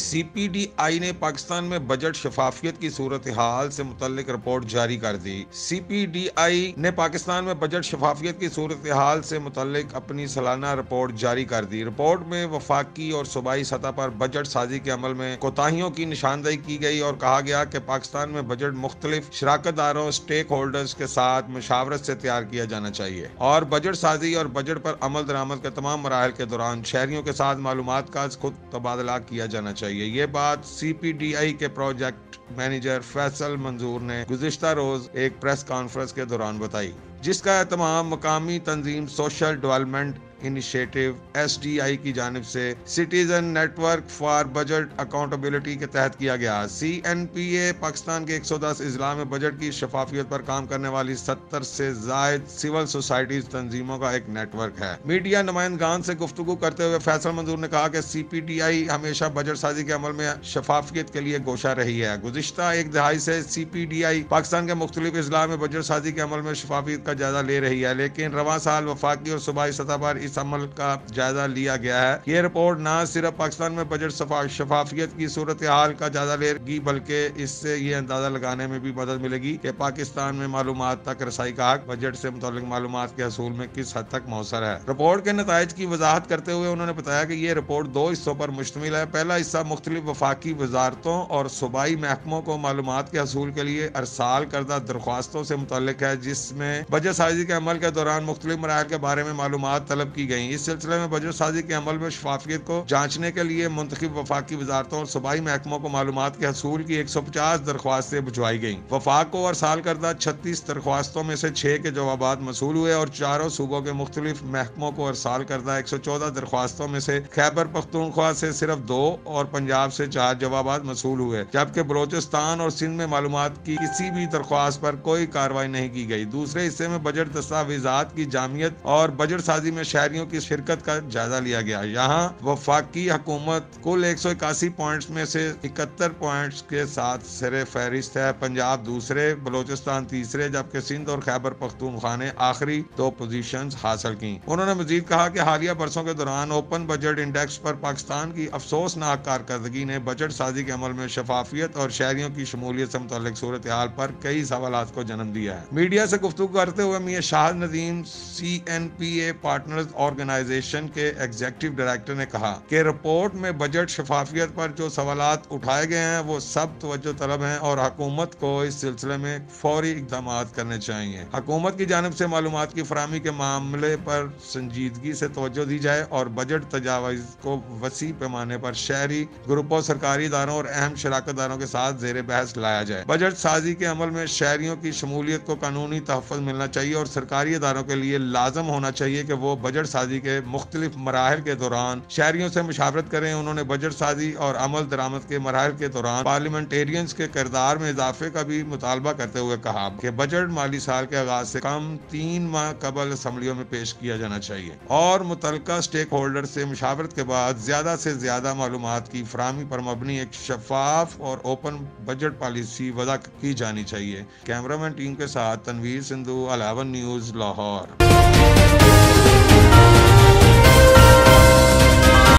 सी P D आई ने पाकिस्तान में budget शफाफियत की सूरत हाल से मुतलिक रिपोर्ट जारी कर दी। सी पी डी आई ने पाकिस्तान में बजट शफाफियत की सूरत हाल से मुतलिक अपनी सालाना रिपोर्ट जारी कर दी। रिपोर्ट में वफाकी और सूबाई सतह पर बजट साजी के अमल में कोताहियों की निशानदही की गई और कहा गया कि पाकिस्तान में बजट मुख्तलिफ़ शराकतदारों स्टेक होल्डर्स के साथ मशावरत से तैयार किया जाना चाहिए और बजट साजी और बजट पर अमल दरामद के तमाम मराहल के दौरान शहरियों के साथ मालूम का खुद तबादला किया जाना चाहिए। ये बात सीपीडीआई के प्रोजेक्ट मैनेजर फैसल मंजूर ने गुजशत रोज एक प्रेस कॉन्फ्रेंस के दौरान बताई, जिसका तमाम मकामी तंजीम social development initiative S D I की जानब से citizen network for budget accountability के तहत किया गया। C N P A Pakistan के एक सौ दस अजला में बजट की शफाफियत पर काम करने वाली सत्तर से जायद सिविल सोसाइटी तंजीमों का एक नेटवर्क है। मीडिया नुमाइंदगान से गुफ्तु करते हुए फैसल मंजूर ने कहा कि सी पी टी आई हमेशा बजट साजी के अमल में शफाफियत के लिए गोशा रही है। गुजशत एक दहाई से C P D I Pakistan के मुख्तलिफ़ अजला में बजट साजी के अमल में शफाफियत का जायजा ले रही है, लेकिन रवा साल वफाकी और सूबाई सतह पर इस अमल का जायजा लिया गया है। ये रिपोर्ट न सिर्फ़ पाकिस्तान में बजट शफाफियत की सूरत हाल का जायजा लेगी, बल्कि इससे ये अंदाज़ा लगाने में भी मदद मिलेगी कि पाकिस्तान में मालूम तक रसाई का हक बजट से मुतल मालूम के असूल में किस हद तक मौसर है। रिपोर्ट के नतज की वजाहत करते हुए उन्होंने बताया की ये रिपोर्ट दो हिस्सों पर मुश्तमिल है। पहला हिस्सा मुख्तलिफ़ वफाकी वजारतों और सूबाई महकमों को मालूम के असूल के लिए अरसाल करदा दरख्वास्तों से मुतल है, जिसमें बजट साजी के अमल के दौरान मुख्तलिफ़ मराहल के बारे में मालूम तलब की गई। इस सिलसिले में बजट साजी के अमल में शफाफियत को जांचने के लिए मुंतब वफाकी वजारतों और सूबाई महकमों को मालूम के हसूल की एक सौ पचास दरख्वास्तें भिजवाई गई। वफाक को और साल करदा छत्तीस दरख्वास्तों में से छह के जवाब मसूल हुए और चारों सूबों के मुख्तलिफ़ महकमों को अरसाल करदा एक सौ चौदह दरख्वास्तों में से खैबर पख्तूनख्वा से सिर्फ़ दो और पंजाब से चार जवाब मसूल हुए, जबकि बलोचिस्तान और सिंध में मालूम की किसी भी दरख्वास्त पर कोई कार्रवाई नहीं की गई। दूसरे हिस्से में बजट दस्तावेजात की जामियत और बजट साजी में शहरियों की शिरकत का जायजा लिया गया। यहाँ वफाकी हुकूमत कुल एक सौ इक्यासी पॉइंट में से इकहत्तर पॉइंट के साथ सर फहरिस्त है। पंजाब दूसरे, बलोचिस्तान तीसरे, जबकि सिंध और खैबर पख्तूनख्वा ने आखिरी दो पोजीशन हासिल की। उन्होंने मजीद कहा कि हालिया बरसों के दौरान ओपन बजट इंडेक्स पर पाकिस्तान की अफसोसनाक कारकर्दगी ने बजट साजी के अमल में शफाफियत और शहरियों की शमूलियत से मुतल सूरत हाल पर कई सवाल को जन्म दिया है। मीडिया से गुफ्तु करते हुए Mian Shah Nadeem C N P A partners organisation के एग्जेक्टिव डायरेक्टर ने कहा कि रिपोर्ट में बजट शफाफियत पर जो सवाल उठाए गए हैं, वो सब तवज्जो तलब हैं और हुकूमत को इस सिलसिले में फौरी इकदाम करने चाहिए। हुकूमत की जानब से मालूम की फरहमी के मामले पर संजीदगी से तवज्जो दी जाए और बजट तजावीज को वसी पैमाने पर शहरी ग्रुपों, सरकारी इदारों और अहम शराकत दारों के साथ जेर बहस लाया जाए। बजट साजी के अमल में शहरियों की शमूलियत को कानूनी तहफ़ मिलना चाहिए और सरकारी इदारों के लिए लाजम होना चाहिए कि वो बजट साजी के मुख्तलिफ़ मराहल के दौरान शहरियों से मुशावरत करें। उन्होंने बजट साजी और अमल दरामद के मराहल के दौरान पार्लियामेंटेरियंस के किरदार में इजाफे का भी मुतालबा करते हुए कहा कि बजट माली साल के आगाज़ से कम तीन माह कबल असम्बलियों में पेश किया जाना चाहिए और मुतल स्टेक होल्डर से मुशावरत के बाद ज़्यादा से ज़्यादा मालूम की फरहमी पर मबनी एक शफाफ और ओपन बजट पॉलिसी वजह की जानी चाहिए। कैमरामैन टीम के साथ तनवीर सिंधु, अलावन न्यूज़, लाहौर।